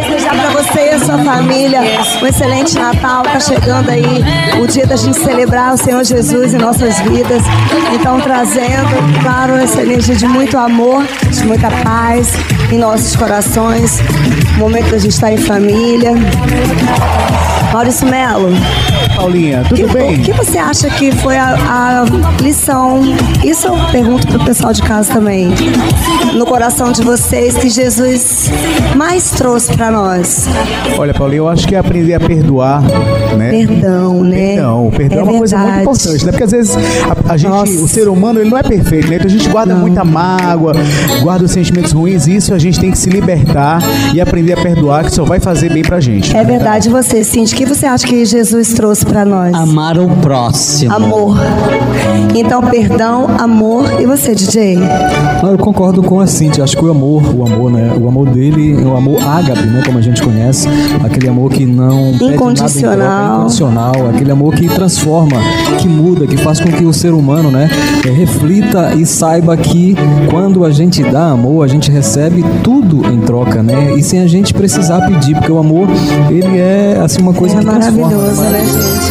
Desejar para você e a sua família um excelente Natal. Tá chegando aí o dia da gente celebrar o Senhor Jesus em nossas vidas. Então, trazendo, claro, essa energia de muito amor, de muita paz em nossos corações. Momento da gente estar em família. Maurício Melo. Paulinha, tudo que, bem? O que você acha que foi a, a lição? Isso eu pergunto para o pessoal de casa também. No coração de vocês, que Jesus mais trouxe para nós? Olha, Paulinha, eu acho que é aprender a perdoar, né? Perdão, né? Perdão, é, é uma coisa muito importante, né? Porque às vezes a, a gente, o ser humano, ele não é perfeito, né? Então a gente guarda não. muita mágoa, guarda os sentimentos ruins, e isso a gente tem que se libertar e aprender a perdoar, que só vai fazer bem pra gente. É verdade, você, Cindy, o que você acha que Jesus trouxe para nós? Amar o próximo. Amor. Então, perdão, amor. E você, DJ? Eu concordo com a Cintia. Acho que o amor, o amor, né? O amor dele, o amor ágape, né? Como a gente conhece. Aquele amor que não. Incondicional. Troca, incondicional. Aquele amor que transforma, que muda, que faz com que o ser humano, né? É, reflita e saiba que quando a gente dá amor, a gente recebe tudo em troca, né? E sem a gente precisar pedir, porque o amor, ele é, assim, uma coisa é que maravilhoso, transforma. né, gente?